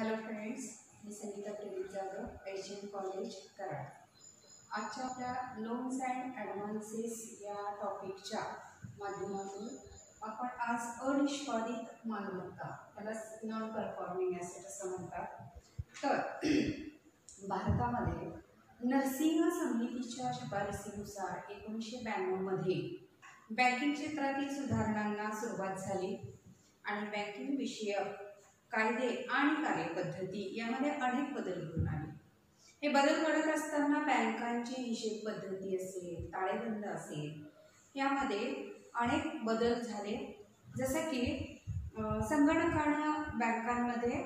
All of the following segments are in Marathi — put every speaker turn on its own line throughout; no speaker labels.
हॅलो फ्रेंड्स मी संगीता प्रदीप जाधव एशियन कॉलेज कराड आजच्या आपल्या लोन्स अँड ॲडव्हान्सेस या टॉपिकच्या माध्यमातून आपण आज अनिष्पादित मालमत्ता त्याला नॉन परफॉर्मिंग ॲसेट असं म्हणतात. तर भारतामध्ये नरसिंह समितीच्या शिफारसीनुसार एकोणीसशे ब्याण्णवमध्ये बँकिंग क्षेत्रातील सुधारणांना सुरुवात झाली. आणि बँकिंग विषयक कायदे आणि कार्यपद्धती यामध्ये अनेक बदल घडून आले. हे बदल घडत असताना बँकांची हिशेब पद्धती असेल ताळेबंद असेल यामध्ये अनेक बदल झाले. जसं की संगणकानं बँकांमध्ये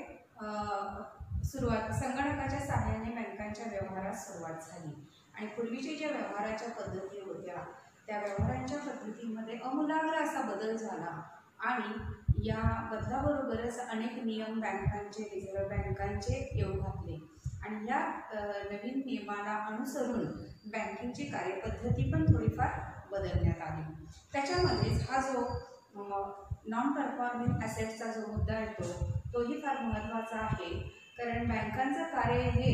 सुरुवात संगणकाच्या सहाय्याने बँकांच्या व्यवहारात सुरुवात झाली. आणि पूर्वीच्या ज्या व्यवहाराच्या पद्धती होत्या त्या व्यवहारांच्या पद्धतीमध्ये अमूलाग्र असा बदल झाला. आणि या बदलाबरोबरच अनेक नियम बँकांचे रिझर्व्ह बँकांचे येऊ घातले. आणि या नवीन नियमाला अनुसरून बँकिंगची कार्यपद्धती पण थोडीफार बदलण्यात आली. त्याच्यामध्येच हा जो नॉन परफॉर्मिंग ॲसेटचा जो मुद्दा येतो तोही फार महत्त्वाचा आहे. कारण बँकांचं कार्य हे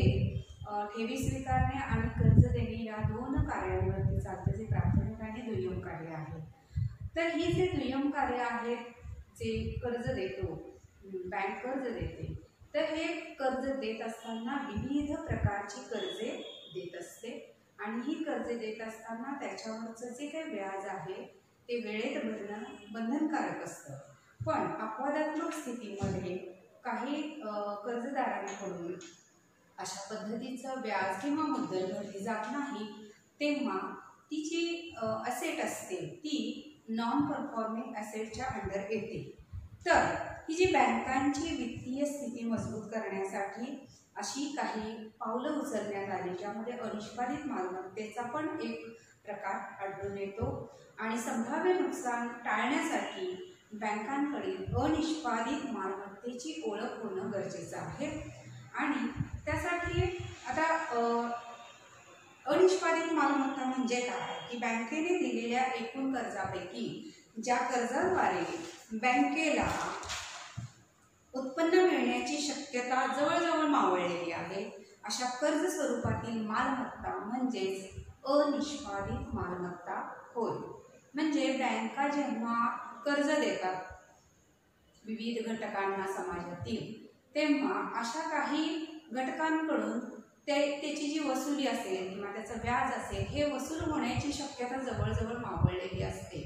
ठेवी स्वीकारणे आणि कर्ज देणे या दोन कार्यांवरती चालते जे प्राथमिक आणि दुय्यम कार्य आहे. तर ही जे दुय्यम कार्य आहेत जे कर्ज देतो बँक कर्ज देते तर हे कर्ज देत असताना विविध प्रकारची कर्जे देत असते. आणि ही कर्जे देत असताना त्याच्यावरचं जे काही व्याज आहे ते वेळेत भरणं बंधनकारक असतं. पण अपवादात्मक स्थितीमध्ये काही कर्जदारांकडून अशा पद्धतीचं व्याज किंवा मुद्दल भरली जात नाही तेव्हा ती जी असेट असते ती नॉन परफॉर्मिंग ॲसेटच्या अंडर येते. तर ही जी बँकांची वित्तीय स्थिती मजबूत करण्यासाठी अशी काही पावलं उचलण्यात आली ज्यामध्ये अनिष्पादित मालमत्तेचा पण एक प्रकार आढळून येतो. आणि संभाव्य नुकसान टाळण्यासाठी बँकांकडील अनिष्पादित मालमत्तेची ओळख होणं गरजेचं आहे. आणि त्यासाठी आता अनिष्पादित मालमत्ता म्हणजे काय? की बँकेने दिलेल्या एकूण कर्जापैकी ज्या कर्जाद्वारे बँकेला उत्पन्न मिळण्याची शक्यता जवळजवळ मावळलेली आहे अशा कर्ज स्वरूपातील मालमत्ता म्हणजेच अनिष्पादित मालमत्ता होय. म्हणजे बँका जेव्हा कर्ज देतात विविध घटकांना समाजातील तेव्हा अशा काही घटकांकडून ते त्याची जी वसुली असेल किंवा त्याचं व्याज असेल हे वसूल होण्याची शक्यता जवळजवळ मावळलेली असते.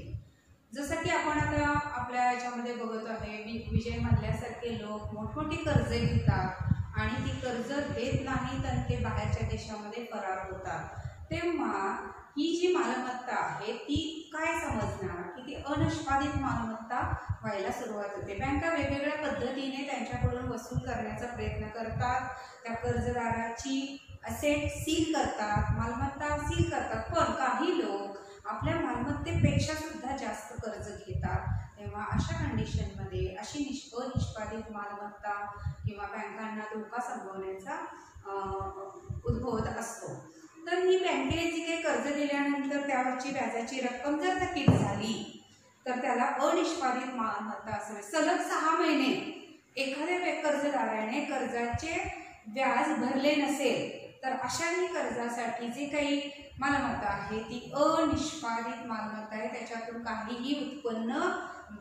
जसं की आपण आता आपल्या याच्यामध्ये बघत आहे वि विजय म्हणल्यासारखे लोक मोठमोठी कर्जे घेतात आणि ती कर्ज देत नाही तर ते बाहेरच्या देशामध्ये फरार होतात. तेव्हा ही जी मालमत्ता आहे ती काय समजणार? की ती अनिष्पादित मालमत्ता व्हायला सुरुवात होते. बँका वेगवेगळ्या पद्धतीने त्यांच्याकडून वसूल करण्याचा प्रयत्न करतात. त्या कर्जदाराची असेट सील करतात मालमत्ता सील करतात. पण काही लोक आपल्या मालमत्तेपेक्षा सुद्धा जास्त कर्ज घेतात. तेव्हा अशा कंडिशनमध्ये अशी निष् अनिष्पादित मालमत्ता किंवा बँकांना धोका संभवण्याचा उद्भवत असतो. तर ही बँकेने जी काही कर्ज दिल्यानंतर त्यावरची व्याजाची रक्कम जर थकीत झाली तर त्याला अनिष्पादित मालमत्ता असं सलग सहा महिने एखाद्या कर्जदाराने कर्जाचे व्याज भरले नसेल तर अशाही कर्जासाठी जी काही मालमत्ता आहे ती अनिष्पादित मालमत्ता आहे. त्याच्यातून काहीही उत्पन्न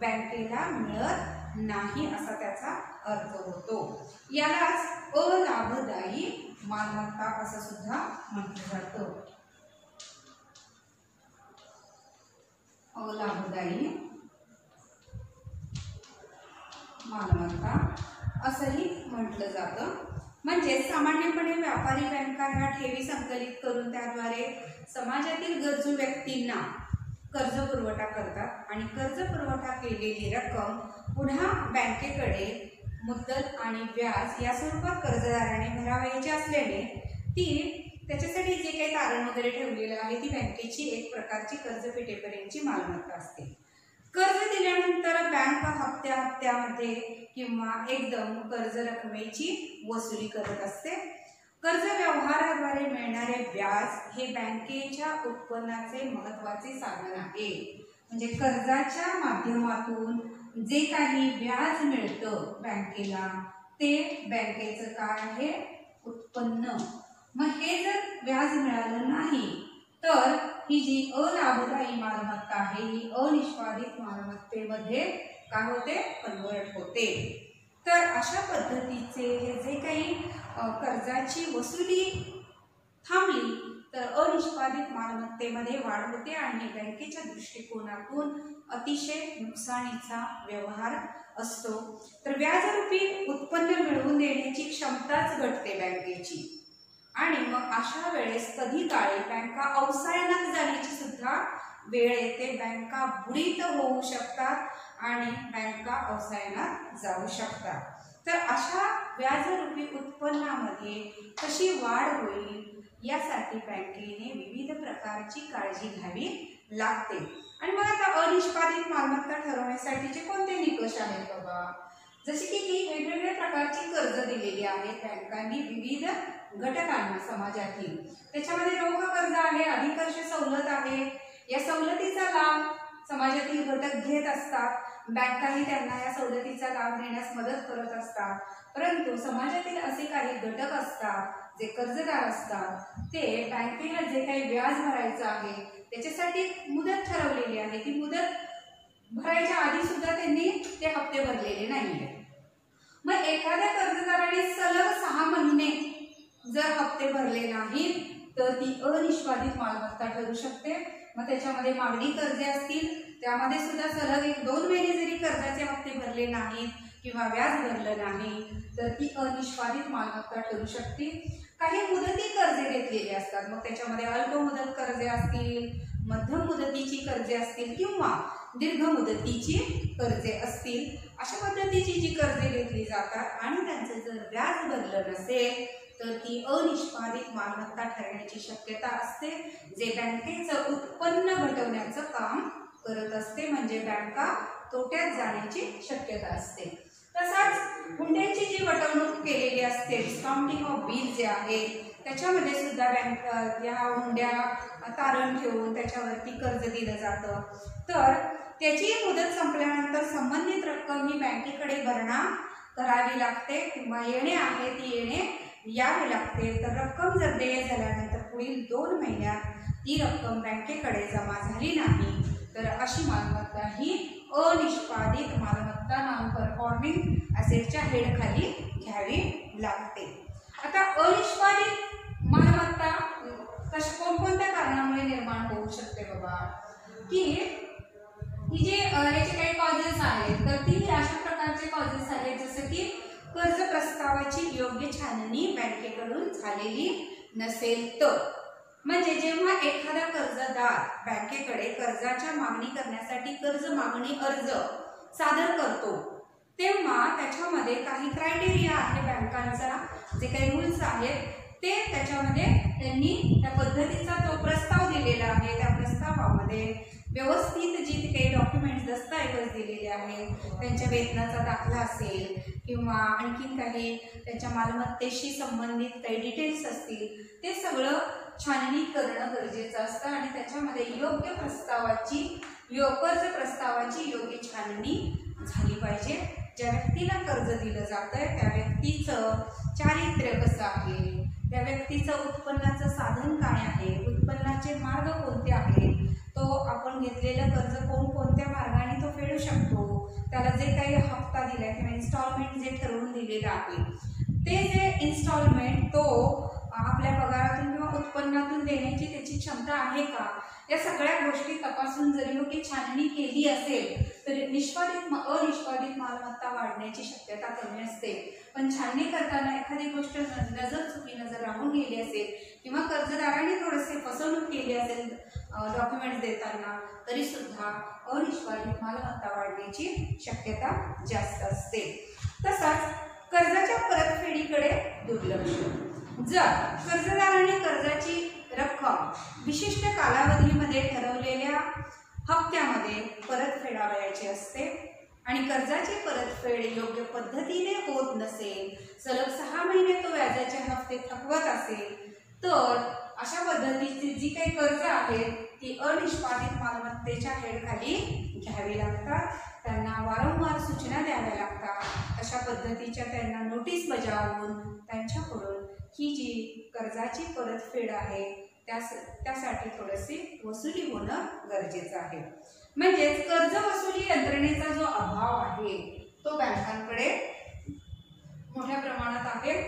बँकेला मिळत नाही असा त्याचा अर्थ होतो. यालाच अलाभदायी मालमत्ता असं सुद्धा म्हटलं जातं. अलाभदायी मालमत्ता असंही म्हटलं जातं. म्हणजे सामान्यपणे व्यापारी बँका ह्या ठेवी संकलित करून त्याद्वारे समाजातील गरजू व्यक्तींना कर्ज पुरवठा करतात आणि कर्ज पुरवठा केलेली रक्कम पुन्हा बँकेकडे मुद्दल आणि व्याज या स्वरूपात कर्जदाराने भरावयाचे असल्याने ती त्याच्यासाठी जे काही तारण वगैरे ठेवलेलं आहे ती बँकेची एक प्रकारची कर्ज पेटेपर्यंतची मालमत्ता असते. कर्ज दिल्यानंतर बँक हप्त्या हप्त्यामध्ये किंवा एकदम कर्ज रकमेची वसुली करत असते. कर्ज व्यवहाराद्वारे मिळणारे व्याज हे बँकेच्या उत्पन्नाचे महत्त्वाचे साधन आहे. म्हणजे कर्जाच्या माध्यमातून जे काही व्याज मिळतं बँकेला ते बँकेचं काय आहे? उत्पन्न. मग हे जर व्याज मिळालं नाही तर ही जी अलाभदायी मालमत्ता आहे ही अनिष्पादित मालमत्तेमध्ये काय होते? कन्वर्ट होते. तर अशा पद्धतीचे हे जे काही कर्जाची वसुली थांबली तर अनिष्पादित मालमत्तेमध्ये वाढ होते आणि बँकेच्या दृष्टिकोनातून अतिशय नुकसानीचा व्यवहार असतो. तर व्याजरूपी उत्पन्न मिळवून देण्याची क्षमताच घटते बँकेची. आणि मग अशा वेळेस कधी काळी बँका अवसायनात जाण्याची सुद्धा वेळ येते. बँका बुडीत होऊ शकतात आणि बँका अवसायनात जाऊ शकतात. तर अशा व्याजरूपी उत्पन्नामध्ये कशी वाढ होईल यासाठी बँकेने विविध प्रकारची काळजी घ्यावी लागते. आणि मग आता अनिष्पादित मालमत्ता ठरवण्यासाठीचे कोणते निकष आहेत बाबा? जसे की ही वेगवेगळ्या प्रकारची कर्ज दिलेली आहेत बँकांनी विविध घटकांना समाजातील. त्याच्यामध्ये रोख कर्ज आहे अधिकर्ष सवलत आहे. या सवलतीचा लाभ समाजातील घटक घेत असतात. बँकाही त्यांना या सवलतीचा लाभ देण्यास मदत करत असतात. परंतु समाजातील असे काही घटक असतात जे कर्जदार असतात ते बँकेला जे काही व्याज भरायचं आहे त्याच्यासाठी मुदत ठरवलेली आहे. ती मुदत भरायच्या आधी सुद्धा त्यांनी ते हप्ते भरलेले नाहीये. मग एखाद्या कर्जदाराने सलग सहा महिने जर हप्ते भरले नाहीत तर ती अनिष्पादित मालमत्ता ठरू शकते. मग त्याच्यामध्ये मागणी कर्जे असतील त्यामध्ये सुद्धा सलग एक दोन महिने जरी कर्जाचे हप्ते भरले नाहीत किंवा व्याज भरलं नाही तर ती अनिष्पादित मालमत्ता ठरू शकते. काही मुदती कर्जे घेतलेली असतात. मग त्याच्यामध्ये अल्प मुदत कर्जे असतील मध्यम मुदतीची कर्जे असतील किंवा दीर्घ मुदतीची कर्जे असतील अशा पद्धतीची जी कर्जे घेतली जातात आणि त्यांचं जर व्याज भरलं नसेल तर ती अनिष्पादित मालमत्ता ठरण्याची शक्यता असते. जे बँकेचं उत्पन्न घटवण्याचं काम करत असते म्हणजे बँका तोट्यात जाण्याची शक्यता असते. तसाच हुंड्यांची जी वटवणूक केलेली असते डिस्काउंटिंग ऑफ बिल जे आहे त्याच्यामध्ये सुद्धा बँक या हुंड्या तारण ठेवून त्याच्यावरती कर्ज दिलं जातं. तर त्याची मुदत संपल्यानंतर संबंधित रक्कम ही बँकेकडे भरणा करावी लागते किंवा येणे आहे ती येणे यावे लागते. तर रक्कम जर देय झाल्यानंतर पुढील दोन महिन्यात ती रक्कम बँकेकडे जमा झाली नाही तर अशी मालमत्ता ही अनिष्पादित मालमत्ता नॉन परफॉर्मिंग असेटच्या हेडखाली घ्यावी लागते. आता अनिष्पादित मालमत्ता तशा कोणकोणत्या कारणामुळे निर्माण होऊ शकते बाबा? की ही जे याचे काही कॉजेस आहेत तर ती अशा प्रकारचे कॉजेस आहेत जसं की कर्ज प्रस्तावाची योग्य छाननी बँकेकडून झालेली नसेल तर. म्हणजे जेव्हा एखादा कर्जदार बँकेकडे कर्जाच्या मागणी करण्यासाठी कर्ज मागणी अर्ज सादर करतो तेव्हा त्याच्यामध्ये काही क्रायटेरिया आहे बँकांचा जे काही रूल्स आहेत ते त्याच्यामध्ये त्यांनी त्या पद्धतीचा तो प्रस्ताव दिलेला आहे. त्या प्रस्तावामध्ये व्यवस्थित जी काही डॉक्युमेंट्स दस्तऐवज दिलेले आहेत त्यांच्या वेतनाचा दाखला असेल किंवा आणखीन काही त्याच्या मालमत्तेशी संबंधित काही डिटेल्स असतील ते सगळं छाननी करणं गरजेचं असतं आणि त्याच्यामध्ये योग्य प्रस्तावाची यो कर्ज प्रस्तावाची योग्य छाननी झाली पाहिजे. ज्या व्यक्तीला कर्ज दिलं जातंय त्या व्यक्तीचं चारित्र्य कसं आहे? त्या व्यक्तीचं उत्पन्नाचं साधन काय आहे? उत्पन्नाचे मार्ग कोणते आहेत? तो आपण घेतलेलं कर्ज कोणकोणत्या मार्गाने तो फेडू शकतो? त्याला जे काही हप्ता दिला किंवा इन्स्टॉलमेंट जे ठरवून दिलेलं आहे ते जे इन्स्टॉलमेंट तो आपल्या पगारातून किंवा उत्पन्नातून देण्याची त्याची क्षमता आहे का? या सगळ्या गोष्टी तपासून जरी योग्य छाननी केली असेल तरी निष्पादित अनिष्पादित मालमत्ता वाढण्याची शक्यता कमी असते. पण छाननी करताना एखादी गोष्ट नजर चुकीनं जर राहून गेली असेल किंवा कर्जदाराने थोडेसे फसवणूक केली असेल डॉक्युमेंट देताना तरी सुद्धा अनिष्पादित मालमत्ता वाढण्याची शक्यता जास्त असते. तसाच कर्जाच्या परतफेडीकडे दुर्लक्ष. जर कर्जदाराने कर्जाची रक्कम विशिष्ट कालावधीमध्ये ठरवलेल्या हप्त्यामध्ये परत फेडावयाची असते आणि कर्जाची परतफेड योग्य पद्धतीने होत नसेल सलग सहा महिने तो व्याजाचे हप्ते थकवत असेल तर अशा पद्धतीची जी काही कर्ज आहेत ती अनिष्पादित मालमत्तेच्या हेडखाली घ्यावी लागतात. त्यांना वारंवार सूचना द्याव्या लागतात. अशा पद्धतीच्या त्यांना नोटीस बजावून त्यांच्याकडून ही जी कर्जाची परतफेड आहे त्यास त्यासाठी थोडीशी वसुली होणं गरजेचं आहे. म्हणजेच कर्ज वसुली यंत्रणेचा जो अभाव आहे तो बँकांकडे मोठ्या प्रमाणात आहे.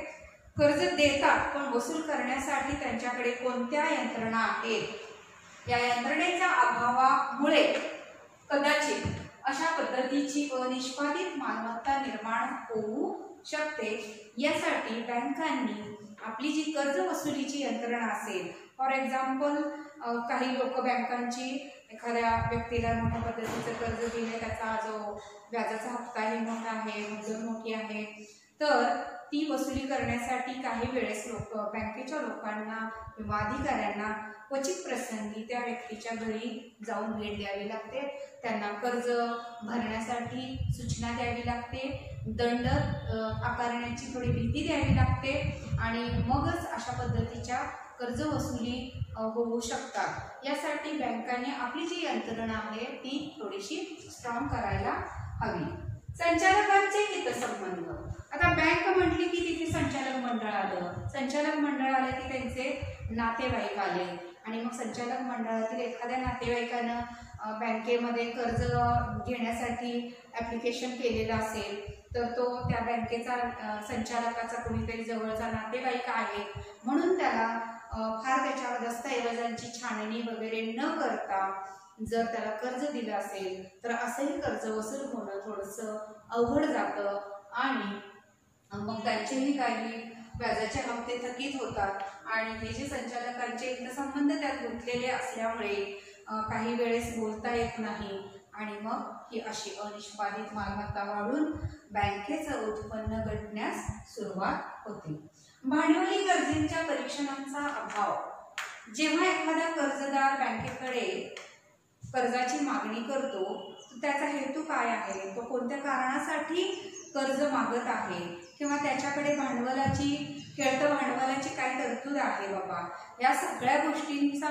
कर्ज देतात पण वसूल करण्यासाठी त्यांच्याकडे कोणत्या यंत्रणा आहेत? या यंत्रणेच्या अभावामुळे कदाचित अशा पद्धतीची अनिष्पादित मालमत्ता निर्माण होऊ शकते. यासाठी बँकांनी आपली जी कर्ज वसुलीची यंत्रणा असेल फॉर एक्झाम्पल काही लोक बँकांची एखाद्या व्यक्तीला मोठ्या पद्धतीचं कर्ज दिले त्याचा जो व्याजाचा हप्ताही मोठा आहे मुद्दल मोठी आहे. तर ती वसुली करण्यासाठी काही वेळेस लोक बँकेच्या लोकांना किंवा अधिकाऱ्यांना क्वचित प्रसंगी त्या व्यक्तीच्या घरी जाऊन भेट द्यावी लागते. त्यांना कर्ज भरण्यासाठी सूचना द्यावी लागते. दंड आकारण्याची थोडी भीती द्यावी लागते आणि मगच अशा पद्धतीच्या कर्ज वसुली होऊ शकतात. यासाठी बँकाने आपली जी यंत्रणा आहे ती थोडीशी स्ट्रॉंग करायला हवी. संचालकांचे हितसंबंध. आता बँक म्हटली की तिथे संचालक मंडळ आलं. संचालक मंडळ आलं की त्यांचे नातेवाईक आले. आणि मग संचालक मंडळातील एखाद्या नातेवाईकानं बँकेमध्ये कर्ज घेण्यासाठी ॲप्लिकेशन केलेलं असेल तर तो त्या बँकेचा संचालकाचा कोणीतरी जवळचा नातेवाईक आहे. म्हणून त्याला फार त्याच्यावर दस्तऐवजांची छाननी वगैरे न करता जर त्याला कर्ज दिलं असेल तर असंही कर्ज वसूल होणं थोडंसं अवघड जातं. आणि मग त्यांचेही काही व्याजाचे हप्ते थकीत होतात. आणि हे जे संचालकांचे संबंध त्यात गुंतलेले असल्यामुळे काही वेळेस बोलता येत नाही. आणि मग ही अशी अनिष्पादित मालमत्ता वाढून बँकेचं उत्पन्न घटण्यास सुरुवात होते. भांडवली गरजेंच्या परीक्षणांचा अभाव. जेव्हा एखादा कर्जदार बँकेकडे कर्जाची मागणी करतो त्याचा हेतू काय आहे? तो कोणत्या कारणासाठी कर्ज मागत आहे? किंवा त्याच्याकडे भांडवलाची खेळतं भांडवलाची काय तरतूद आहे बाबा? या सगळ्या गोष्टींचा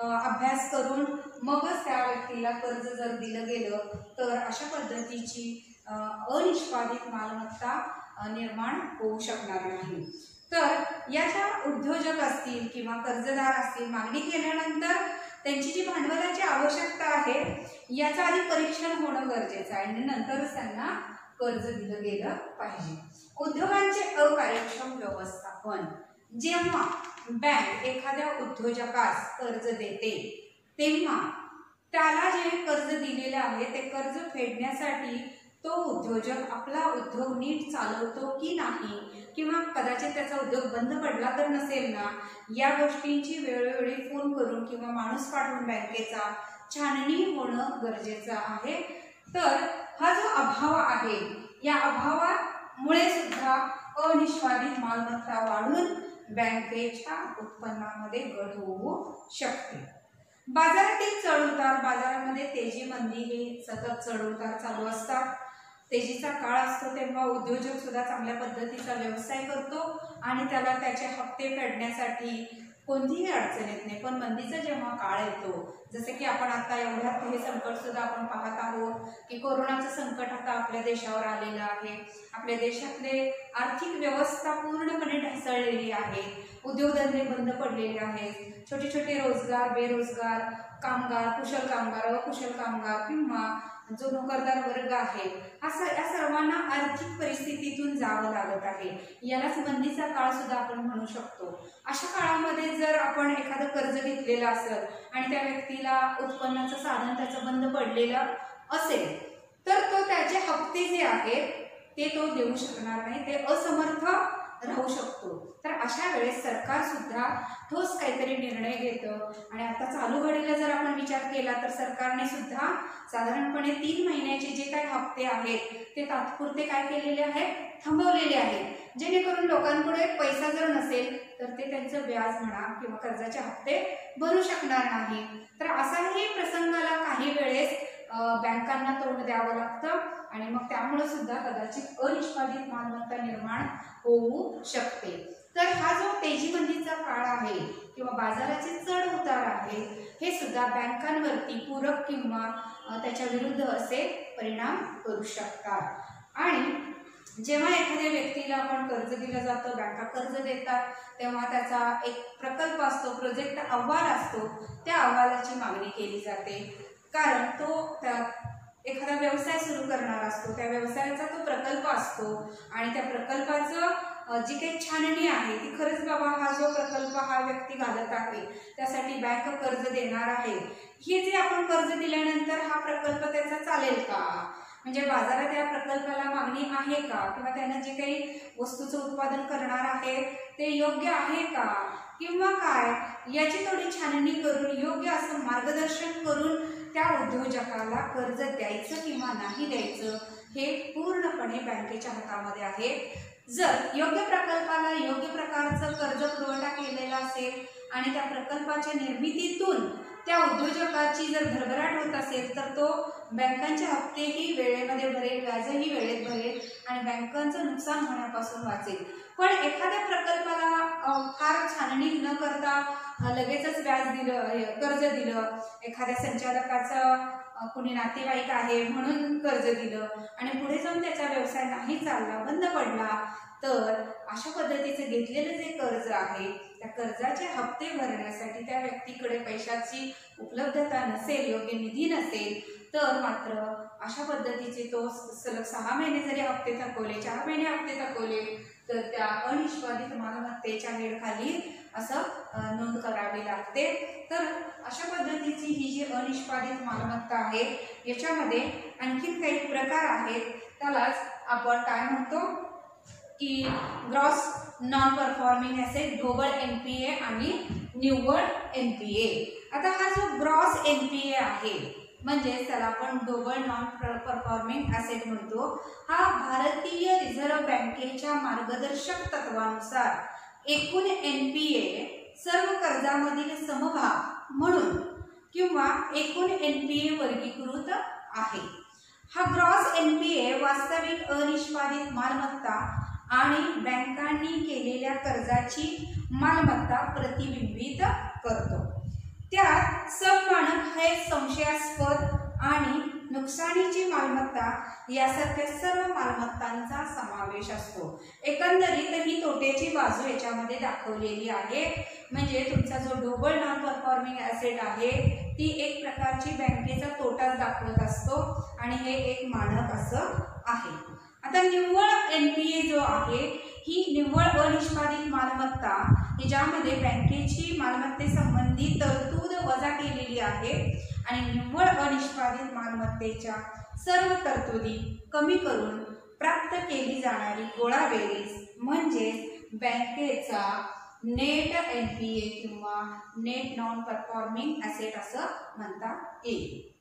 अभ्यास करून मगच त्या व्यक्तीला कर्ज जर दिलं गेलं तर अशा पद्धतीची अनिष्पादित मालमत्ता निर्माण होऊ शकणार नाही. तर या ज्या उद्योजक असतील किंवा कर्जदार असतील मागणी केल्यानंतर त्यांची जी भांडवलाची आवश्यकता आहे याचं आधी परीक्षण होणं गरजेचं आहे आणि नंतरच त्यांना कर्ज दिलं गेलं पाहिजे. उद्योगांचे अकार्यक्षम व्यवस्थापन. जेव्हा बँक एखाद्या उद्योजकास कर्ज देते तेव्हा त्याला जे कर्ज दिलेलं आहे ते कर्ज फेडण्यासाठी तो उद्योजक आपला उद्योग नीट चालवतो की नाही किंवा कदाचित त्याचा उद्योग बंद पडला तर नसेल ना या गोष्टींची वेळोवेळी फोन करून किंवा माणूस पाठवून बँकेचा छाननी होणं गरजेचं आहे. तर हा जो अभाव आहे या अभावामुळे सुद्धा अनिष्पादित मालमत्ता वाढून बँकेच्या उत्पन्नामध्ये घट होऊ शकते. बाजारातील चढउतार बाजारामध्ये तेजी मंदी हे सतत चढउतार चालू असतात. तेजीचा काळ असतो तेव्हा उद्योजक सुद्धा चांगल्या पद्धतीचा व्यवसाय करतो आणि त्याला त्याचे हप्ते फेडण्यासाठी कोणतीही अडचण येत नाही. पण मंदीचा जेव्हा काळ येतो जसं की आपण आता एवढ्यात हे संकट सुद्धा आपण पाहत आहोत की कोरोनाचं संकट आता आपल्या देशावर आलेलं आहे. आपल्या देशातले आर्थिक व्यवस्था पूर्णपणे ढासळलेली आहे. उद्योगधंदे बंद पडलेले आहेत. छोटे छोटे रोजगार बेरोजगार कामगार कुशल कामगार अकुशल कामगार किंवा जो नोकरदार वर्ग आहे हा या सर्वांना आर्थिक परिस्थितीतून जावं लागत आहे. यालाच मंदीचा काळ सुद्धा आपण म्हणू शकतो. अशा काळामध्ये जर आपण एखादं कर्ज घेतलेलं असेल आणि त्या व्यक्तीला उत्पन्नाचं साधन त्याचं बंद पडलेलं असेल तर तो त्याचे हप्ते जे आहेत ते तो देऊ शकणार नाही. ते असमर्थ राहू शकतो. तर अशा वेळेस सरकार सुद्धा ठोस काहीतरी निर्णय घेतं. आणि आता चालू घडीला जर आपण विचार केला तर सरकारने सुद्धा साधारणपणे तीन महिन्याचे जे काही हप्ते आहेत ते तात्पुरते काय केलेले आहेत? थांबवलेले आहेत. जेणेकरून लोकांपुढे पैसा जर नसेल तर ते त्यांचं व्याज म्हणा किंवा कर्जाचे हप्ते भरू शकणार नाही. तर असाही प्रसंगाला काही वेळेस बँकांना तोंड द्यावं लागतं. आणि मग त्यामुळे सुद्धा कदाचित अनिष्पादित मालमत्ता निर्माण होऊ शकते. तर हा जो तेजीबंदीचा काळ आहे किंवा बाजाराचे चढ उतार आहे हे सुद्धा बँकांवरती पूरक किंवा त्याच्या विरुद्ध असे परिणाम करू शकतात. आणि जेव्हा एखाद्या व्यक्तीला आपण कर्ज दिलं जातं बँका कर्ज देतात तेव्हा त्याचा एक प्रकल्प असतो प्रोजेक्ट अहवाल असतो त्या अहवालाची मागणी केली जाते. कारण तो त्या एखादा व्यवसाय सुरू करणार असतो त्या व्यवसायाचा तो प्रकल्प असतो आणि त्या प्रकल्पाचं जी काही छाननी आहे ती खरंच बाबा हा जो प्रकल्प हा व्यक्ती घालत आहे त्यासाठी बँक कर्ज देणार आहे. हे जे आपण कर्ज दिल्यानंतर हा प्रकल्प त्याचा चालेल का? म्हणजे बाजारात या प्रकल्पाला मागणी आहे का? किंवा त्यानं जे काही वस्तूचं उत्पादन करणार आहे ते योग्य आहे का? किंवा काय? याची थोडी छाननी करून योग्य असं मार्गदर्शन करून त्या उद्योजकाला कर्ज द्यायचं किंवा नाही द्यायचं हे पूर्णपणे बँकेच्या हातामध्ये आहे. जर योग्य प्रकल्पाला योग्य प्रकारचं कर्ज पुरवठा केलेला असेल आणि त्या प्रकल्पाच्या निर्मितीतून त्या उद्योजकाची जर भरभराट होत असेल तर तो बँकांचे हप्तेही वेळेमध्ये भरेल व्याजही वेळेत भरेल आणि बँकांचं नुकसान होण्यापासून वाचेल. पण एखाद्या प्रकल्पाला फार छाननी न करता लगेचच व्याज दिलं कर्ज दिलं एखाद्या संचालकाचं कुणी नातेवाईक आहे म्हणून कर्ज दिलं आणि पुढे जाऊन त्याचा व्यवसाय नाही चालला बंद पडला तर अशा पद्धतीचं घेतलेलं जे कर्ज आहे त्या कर्जाचे हप्ते भरण्यासाठी त्या व्यक्तीकडे पैशाची उपलब्धता नसेल योग्य निधी नसेल तर मात्र अशा पद्धतीचे तो सलग सहा महिने जरी हप्ते थकवले चार महिने हप्ते थकवले तर त्या अनिष्पादित मालमत्तेच्या हेडखाली असं नोंद करावी लागते. तर अशा पद्धतीची ही जी अनिष्पादित मालमत्ता आहे याच्यामध्ये आणखीन काही प्रकार आहेत. त्यालाच आपण काय म्हणतो? की gross non performing asset global N P A आणि निव्वळ एन पी ए आता हा जो ग्रॉस एन पी ए आहे म्हणजेच त्याला आपण ग्लोबल नॉन परफॉर्मिंग ॲसेट म्हणतो हा भारतीय रिझर्व्ह बँकेच्या मार्गदर्शक तत्वानुसार एकूण एन पी ए सर्व कर्जामधील समभाग म्हणून किंवा एकूण एन पी ए वर्गीकृत आहे. हा ग्रॉस एन पी ए वास्तविक अनिष्पादित मालमत्ता आणि बँकांनी केलेल्या कर्जाची मालमत्ता प्रतिबिंबित करतो. त्यात सबमानक हे संशयास्पद आणि नुकसानीची मालमत्ता यासारख्या सर्व मालमत्तांचा समावेश असतो. एकंदरीत ही तोट्याची बाजू याच्यामध्ये दाखवलेली आहे. म्हणजे तुमचा जो डोबल नॉन परफॉर्मिंग ॲसेट आहे ती एक प्रकारची बँकेचा तोटाच दाखवत असतो आणि हे एक मानक असं आहे. आता निव्वळ एन पी ए जो आहे ही निव्वळ अनिष्पादित मालमत्ता ज्यामध्ये बँकेची मालमत्तेसंबंधी तरतूद वजा केलेली आहे आणि निव्वळ अनिष्पादित मालमत्तेच्या सर्व तरतुदी कमी करून प्राप्त केली जाणारी गोळाबेरीज म्हणजे बँकेचा नेट एन पी ए किंवा नेट नॉन परफॉर्मिंग ॲसेट असं म्हणता येईल.